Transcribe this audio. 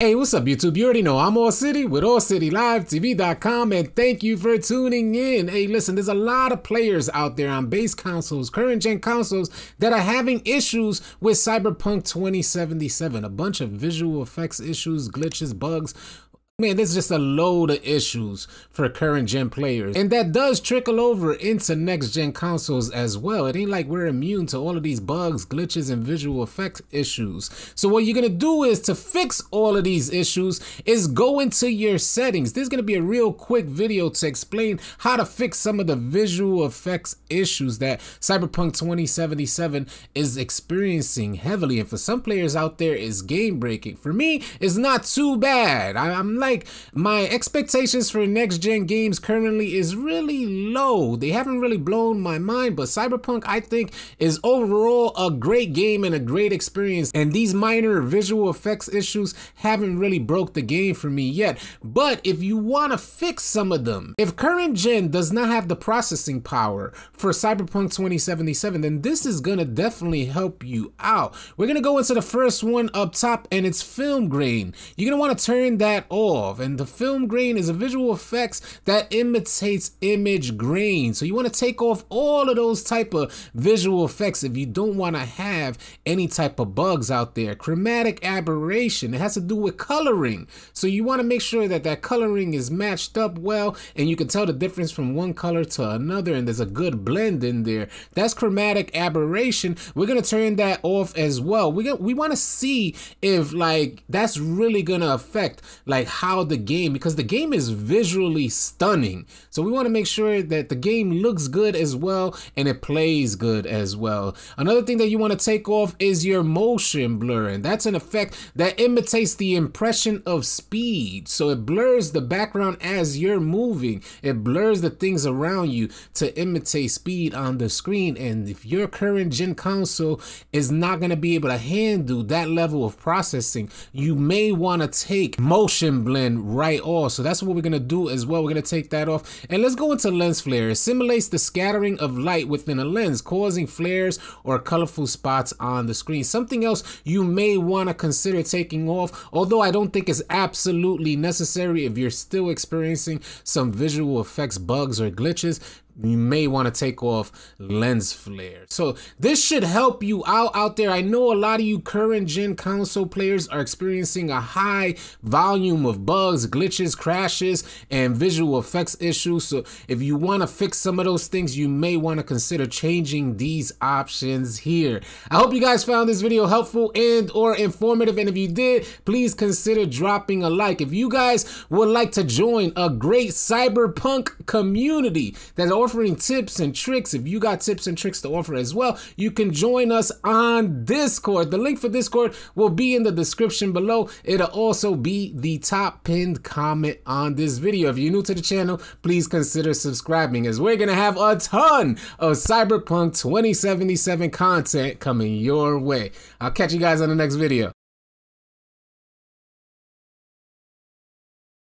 Hey, what's up, YouTube? You already know I'm All City with AllCityLiveTV.com, and thank you for tuning in. Hey, listen, there's a lot of players out there on base consoles, current gen consoles, that are having issues with Cyberpunk 2077. A bunch of visual effects issues, glitches, bugs, Man, there's just a load of issues for current gen players. And that does trickle over into next gen consoles as well. It ain't like we're immune to all of these bugs, glitches, and visual effects issues. So what you're gonna do is to fix all of these issues is go into your settings. There's gonna be a real quick video to explain how to fix some of the visual effects issues that Cyberpunk 2077 is experiencing heavily. And for some players out there, is game breaking. For me, it's not too bad. I, I'm like like my expectations for next gen games currently is really low. They haven't really blown my mind, but Cyberpunk I think is overall a great game and a great experience. And these minor visual effects issues haven't really broke the game for me yet. But if you want to fix some of them, if current gen does not have the processing power for Cyberpunk 2077, then this is gonna definitely help you out. We're gonna go into the first one up top and it's film grain. You're gonna want to turn that off And the film grain is a visual effects that imitates image grain. So you want to take off all of those type of visual effects if you don't want to have any type of bugs out there. Chromatic aberration, it has to do with coloring. So you want to make sure that that coloring is matched up well and you can tell the difference from one color to another and there's a good blend in there. That's chromatic aberration. We're going to turn that off as well. We, we want to see if like that's really going to affect like how how the game because the game is visually stunning. So we want to make sure that the game looks good as well and it plays good as well. Another thing that you want to take off is your motion blur and that's an effect that imitates the impression of speed. So it blurs the background as you're moving. It blurs the things around you to imitate speed on the screen and if your current gen console is not going to be able to handle that level of processing, you may want to take motion blur right off. So that's what we're gonna do as well. We're gonna take that off and let's go into lens flare. It simulates the scattering of light within a lens, causing flares or colorful spots on the screen. Something else you may wanna consider taking off, although I don't think it's absolutely necessary if you're still experiencing some visual effects bugs or glitches you may want to take off lens flare. So this should help you out out there. I know a lot of you current gen console players are experiencing a high volume of bugs, glitches, crashes, and visual effects issues. So if you want to fix some of those things, you may want to consider changing these options here. I hope you guys found this video helpful and or informative. And if you did, please consider dropping a like. If you guys would like to join a great cyberpunk community that's offering tips and tricks. If you got tips and tricks to offer as well, you can join us on Discord. The link for Discord will be in the description below. It'll also be the top pinned comment on this video. If you're new to the channel, please consider subscribing as we're going to have a ton of Cyberpunk 2077 content coming your way. I'll catch you guys on the next video.